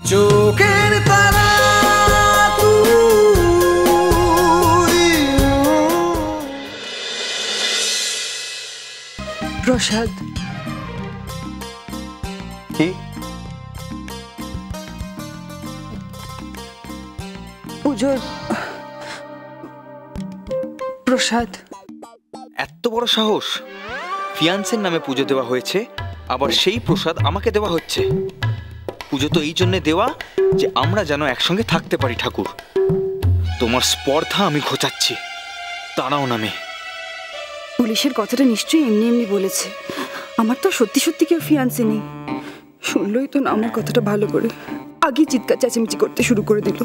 চোখের তারা প্রসাদ। কি? পুজোর প্রসাদ। এত বড় সাহস? ফিয়ান্সের নামে পুজো দেওয়া হয়েছে আবার সেই প্রসাদ আমাকে দেওয়া হচ্ছে। পুজো তো এই জন্যে দেওয়া যে আমরা যেন একসঙ্গে থাকতে পারি ঠাকুর। তোমার স্পর্ধা আমি ঘোচাচ্ছি। দাঁড়াও নামে পুলিশের কথাটা নিশ্চয়ই এমনি এমনি বলেছে। আমার তো সত্যি সত্যি কেউ ফিয়ান্সে নেই। শুনলই তো না আমার কথাটা ভালো করে। আগে চিৎকার চেঁচামেচি করতে শুরু করে দিল।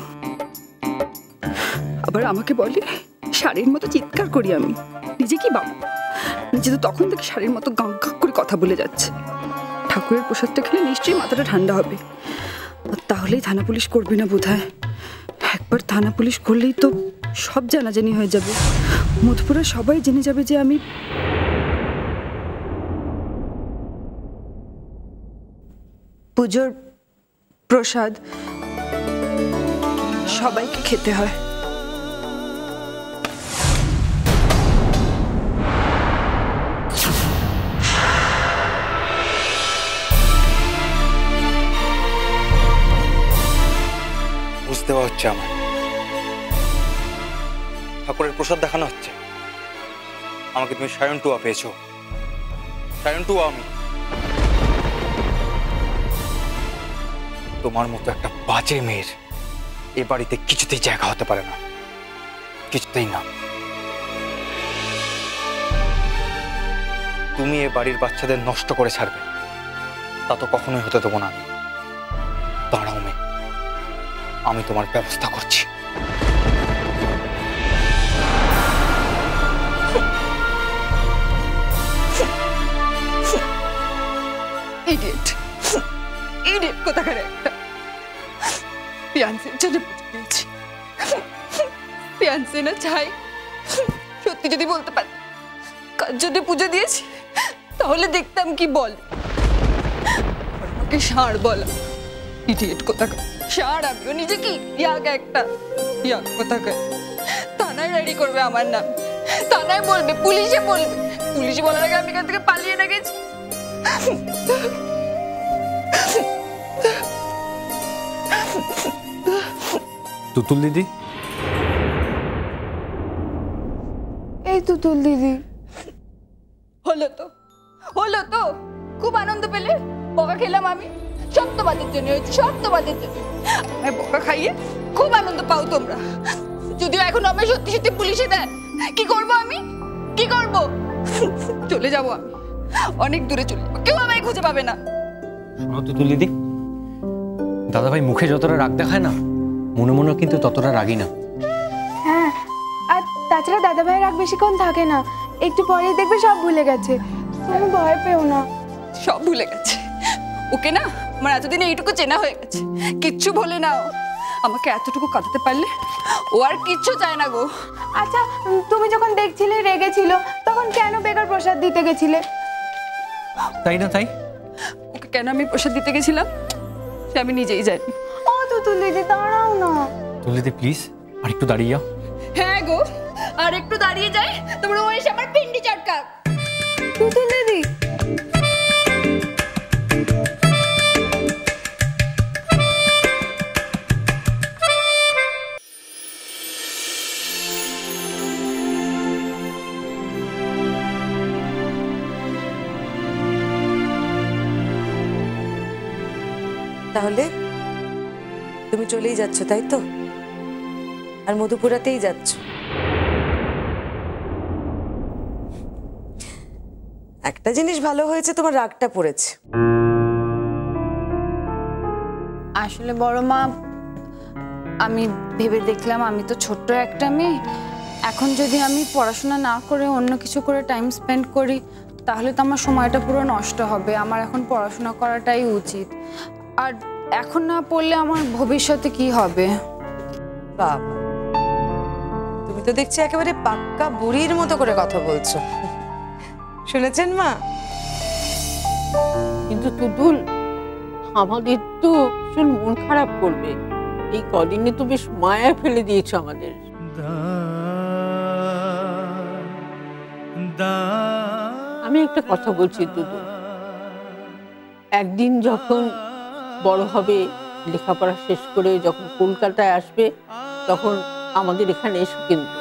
আবার আমাকে বলে, শাড়ির মতো চিৎকার করি আমি। নিজে কি বাবা নিজে তো তখন থেকে শাড়ির মতো গাঁ গাঁ করে কথা বলে যাচ্ছে। ঠাকুরের প্রসাদটা খেলে নিশ্চয়ই মাথাটা ঠান্ডা হবে। আর তাহলেই থানা পুলিশ করবে না বোধ একবার থানা পুলিশ করলেই তো সব জানাজানি হয়ে যাবে। মধুপুরা সবাই জেনে যাবে যে আমি পুজোর প্রসাদ সবাইকে খেতে হয়। দেওয়া হচ্ছে আমার। ঠাকুরের প্রসাদ দেখানো হচ্ছে। আমাকে তুমি সায়ন টুয়া পেয়েছ। সায়ন টুয়া আমি। তোমার মতো একটা বাজে মেয়ের এ বাড়িতে কিছুতেই জায়গা হতে পারে না। কিছুতেই না। তুমি এ বাড়ির বাচ্চাদের নষ্ট করে ছাড়বে। তা তো কখনোই হতে দেবো না আমি। দাঁড়াও মেয়ে। আমি তোমার ব্যবস্থা করছি। জন্য না চাই। সত্যি যদি বলতে কার পুজো দিয়েছি, তাহলে দেখতাম কি বল। আমাকে ষাঁড় বলা। ইডিয়েট কোথাকার। ষাঁড় আমিও নিজে কি ইয়াক একটা। ইয়াক কোথাকার? থানায় রেডি করবে আমার নাম। থানায় বলবে পুলিশে বলবে। পুলিশে বলার আগে আমি এখান থেকে পালিয়ে না গেছি। তুতুল দিদি? এই তুতুল দিদি। হলো তো। হলো তো। খুব আনন্দ পেলে বকা খেলাম আমি। সত্যবাদের জন্য সত্যবাদের জন্য। বকা খাইয়ে খুব আনন্দ পাও তোমরা। যদিও এখন আমি সত্যি সত্যি পুলিশে দেয় কি করব আমি? কি করব? চলে যাব আমি। অনেক দূরে চলে কেউ আমায় খুঁজে পাবে না। শোনো তুতুল দিদি দাদাভাই মুখে যতটা রাগ দেখায় না মনে মনে কিন্তু ততটা রাগি না। হ্যাঁ আর তাছাড়া দাদা ভাইয়ের রাগ বেশিক্ষণ থাকে না। একটু পরেই দেখবে সব ভুলে গেছে। তুমি ভয় পেও না। সব ভুলে গেছে। ওকে না? আমার এতদিনে এইটুকু চেনা হয়ে গেছে। কিচ্ছু বলে নাও আমাকে এতটুকু কাটাতে পারলে ও আর কিচ্ছু চায় না গো। আচ্ছা তুমি যখন দেখছিলে রেগেছিল তখন কেন বেকার প্রসাদ দিতে গেছিলে? তাই না তাই? ওকে কেন আমি প্রসাদ দিতে গেছিলাম? সে আমি নিজেই জানি। ও তুতুল দিদি দাঁড়াও না। তুতুল দিদি প্লিজ আর একটু দাঁড়িয়ে যাও। হ্যাঁ গো আর একটু দাঁড়িয়ে যাই তোমরা ও এসে আমার পিন্ডি চটকা তুতুল তাহলে তুমি চলেই যাচ্ছ, তাই তো? আর মধুপুরাতেই যাচ্ছ? একটা জিনিস ভালো হয়েছে, তোমার রাগটা পড়েছে। আসলে বড় মা, আমি ভেবে দেখলাম আমি তো ছোট্ট একটা মেয়ে। এখন যদি আমি পড়াশোনা না করে অন্য কিছু করে টাইম স্পেন্ড করি, তাহলে তো আমার সময়টা পুরো নষ্ট হবে। আমার এখন পড়াশোনা করাটাই উচিত। আর এখন না পড়লে আমার ভবিষ্যতে কি হবে? বাবা তুমি তো দেখছি একেবারে পাক্কা বুড়ির মতো করে কথা বলছো। শুনেছেন মা? কিন্তু তুতুল আমাদের তো ভীষণ মন খারাপ করবে। এই কদিনে তো বেশ মায়া ফেলে দিয়েছ আমাদের। আমি একটা কথা বলছি দুদু একদিন যখন বড় হবে লেখাপড়া শেষ করে যখন কলকাতায় আসবে তখন আমাদের এখানে এসো কিন্তু।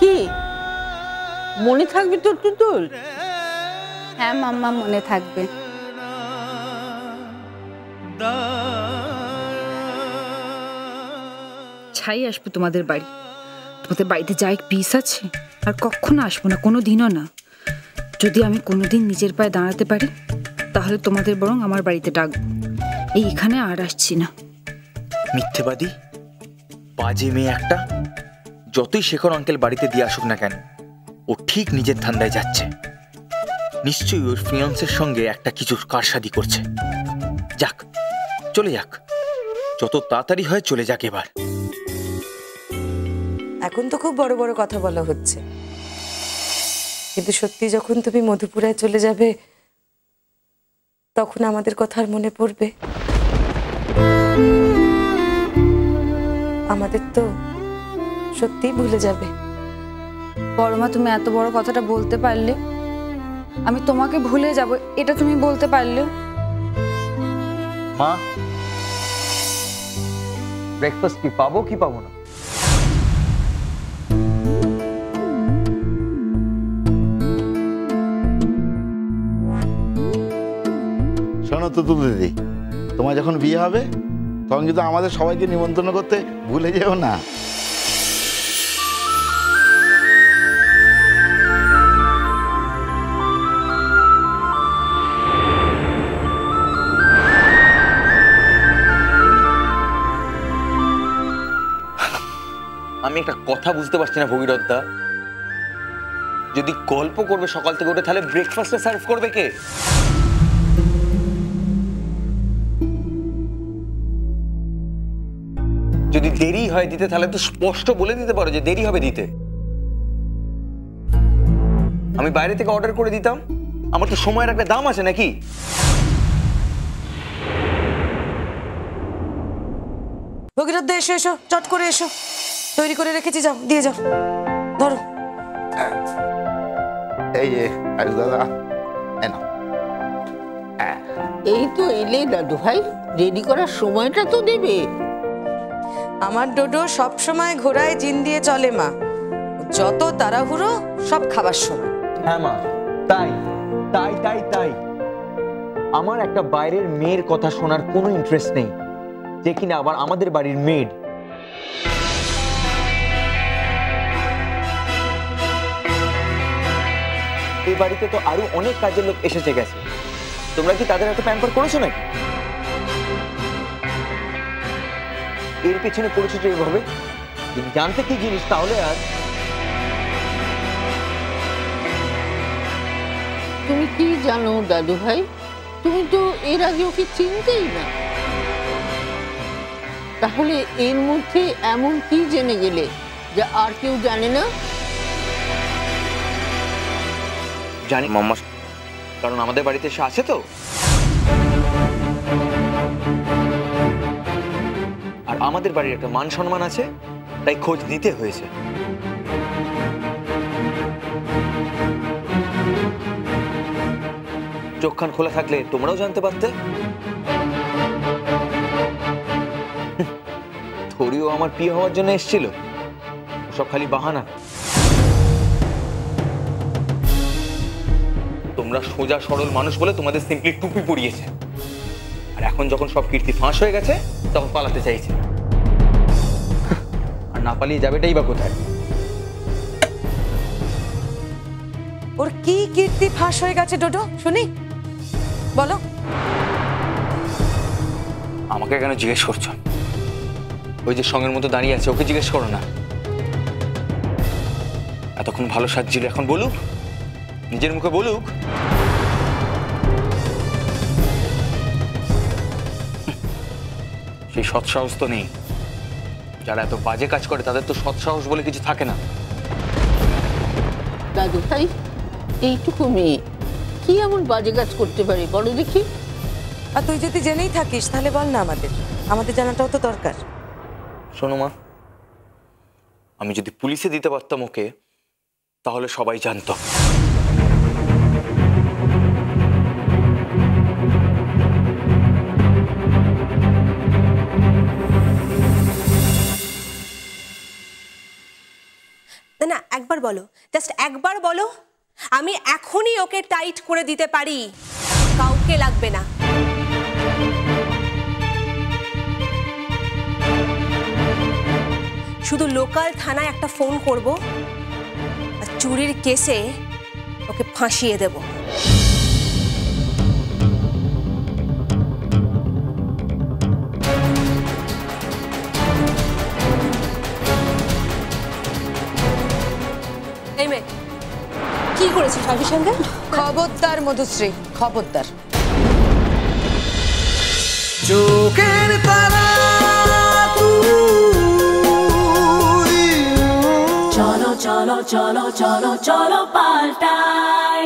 কি? মনে থাকবে তোর তুতুল? হ্যাঁ মাম্মা মনে থাকবে। ছাই আসব তোমাদের বাড়ি। তোমাদের বাড়িতে যা এক পিস আছে আর কখনো আসব না কোনো দিনও না। যদি আমি কোনোদিন নিজের পায়ে দাঁড়াতে পারি তাহলে তোমাদের বরং আমার বাড়িতে ডাকবো। এই এখানে আর আসছি না। মিথ্যেবাদী? বাজে মেয়ে একটা? যতই শেখর আঙ্কেল বাড়িতে দিয়ে আসুক না কেন ও ঠিক নিজের ধান্দায় যাচ্ছে। নিশ্চয়ই ওর ফিয়ান্সের সঙ্গে একটা কিছু কারসাদি করছে। যাক চলে যাক। যত তাড়াতাড়ি হয় চলে যাক এবার। এখন তো খুব বড় বড় কথা বলা হচ্ছে। কিন্তু সত্যি যখন তুমি মধুপুরায় চলে যাবে তখন আমাদের কথা আর মনে পড়বে। আমাদের তো সত্যিই ভুলে যাবে। বড় মা তুমি এত বড় কথাটা বলতে পারলে আমি তোমাকে ভুলে যাব এটা তুমি বলতে পারলে। মা ব্রেকফাস্ট কি? পাবো কি পাবো না? তো তুলে দিদি। তোমার যখন বিয়ে হবে, তখন কিন্তু আমাদের সবাইকে নিমন্ত্রণ করতে ভুলে যেও না। আমি একটা কথা বুঝতে পারছি না, ভগীরথ দা। যদি গল্প করবে সকাল থেকে উঠে, তাহলে ব্রেকফাস্টে সার্ভ করবে কে? হয় দিতে তাহলে তো স্পষ্ট বলে দিতে পারো যে দেরি হবে দিতে। আমি বাইরে থেকে অর্ডার করে দিতাম। আমার তো সময়ের একটা দাম আছে নাকি? ভগীরথ এসো এসো চট করে এসো। তৈরি করে রেখেছি যাও দিয়ে যাও। ধরো। এই যে আয়ুষ দাদা এই এই তো এলে দাদু ভাই রেডি করার সময়টা তো দেবে। আমার ডোডো সব সময় ঘোড়ায় জিন দিয়ে চলে, মা। যত তাড়াহুড়ো, সব খাবার সময়। হ্যাঁ মা। তাই তাই তাই তাই। আমার একটা বাইরের মেয়ের কথা শোনার কোনো ইন্টারেস্ট নেই, যে কিনা আবার আমাদের বাড়ির মেড এই বাড়িতে তো আরও অনেক কাজের লোক এসেছে গেছে। তোমরা কি তাদের হাতে প্যাম্পার করেছ নাকি? এর পেছনে পড়েছো যে এইভাবে যদি জানতে কি জিনিস তাহলে আর তুমি কি জানো দাদু ভাই? তুমি তো এর আগে ওকে চিনতেই না। তাহলে এর মধ্যে এমন কি জেনে গেলে যা আর কেউ জানে না? জানি মাম্মা কারণ আমাদের বাড়িতে সে আছে তো। আমাদের বাড়ির একটা মান সম্মান আছে, তাই খোঁজ নিতে হয়েছে। চোখখান খোলা থাকলে তোমরাও জানতে পারতে। থরিও আমার প্রিয় হওয়ার জন্য এসেছিল। সব খালি বাহানা। তোমরা সোজা সরল মানুষ বলে তোমাদের সিম্পলি টুপি পরিয়েছে। আর এখন যখন সব কীর্তি ফাঁস হয়ে গেছে, তখন পালাতে চাইছে। না পালিয়ে যাবেটাই বা কোথায়? ওর কি কীর্তি ফাঁস হয়ে গেছে ডোডো? শুনি। বলো। আমাকে কেন জিজ্ঞেস করছ? ওই যে সঙ্গের মতো দাঁড়িয়ে আছে ওকে জিজ্ঞেস করো না। এতক্ষণ ভালো সাজছিল এখন বলুক। নিজের মুখে বলুক। সেই সৎসাহস তো নেই। যারা এত বাজে কাজ করে তাদের তো সৎসাহস বলে কিছু থাকে না। দাদু তাই? এইটুকু মেয়ে। কি এমন বাজে কাজ করতে পারে বলো দেখি। আর তুই যদি জেনেই থাকিস তাহলে বল না আমাদের। আমাদের জানাটাও তো দরকার। শোনো মা আমি যদি পুলিশে দিতে পারতাম ওকে তাহলে সবাই জানতো। একবার বলো জাস্ট একবার বলো, আমি এখনই ওকে টাইট করে দিতে পারি। কাউকে লাগবে না। শুধু লোকাল থানায় একটা ফোন করব, আর চুরির কেসে ওকে ফাঁসিয়ে দেব। এই মেয়ে কি করেছিস ভাবির সঙ্গে? খবরদার মধুশ্রী খবরদার। চোখের তারা চলো চলো চলো চলো চলো পাল্টাই.